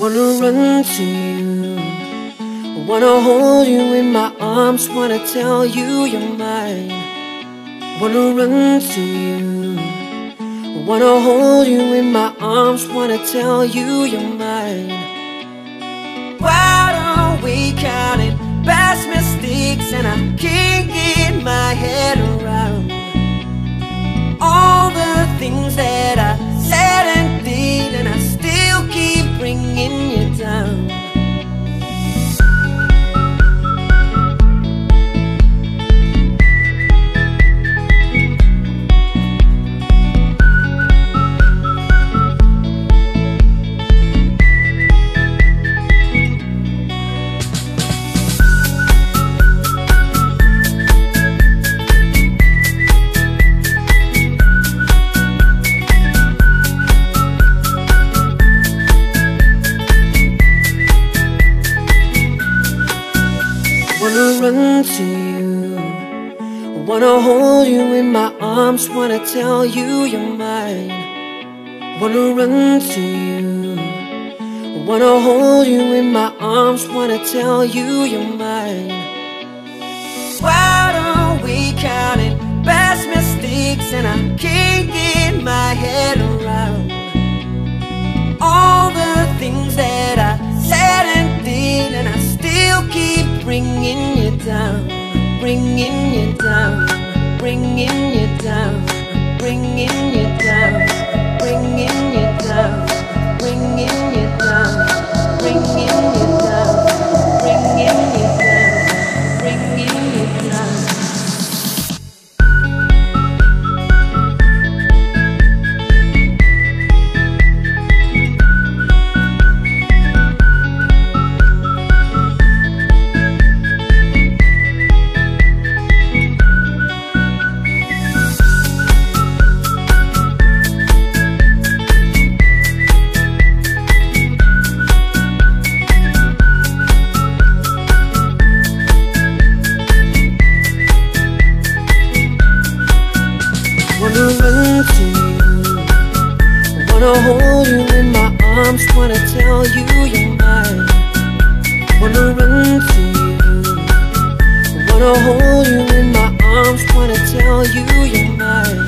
Wanna run to you. Wanna hold you in my arms. Wanna tell you you're mine. Wanna run to you. Wanna hold you in my arms. Wanna tell you you're mine. Why don't we count it? Past mistakes, Wanna run to you. Wanna hold you in my arms. Wanna tell you you're mine. Wanna run to you. Wanna hold you in my arms. Wanna tell you you're mine. Why bringing you down, bringing you down, bringing you down, bringing you down, Run to you. Wanna hold you in my arms. Wanna tell you you're mine. Wanna run to you. Wanna hold you in my arms. Wanna tell you you're mine.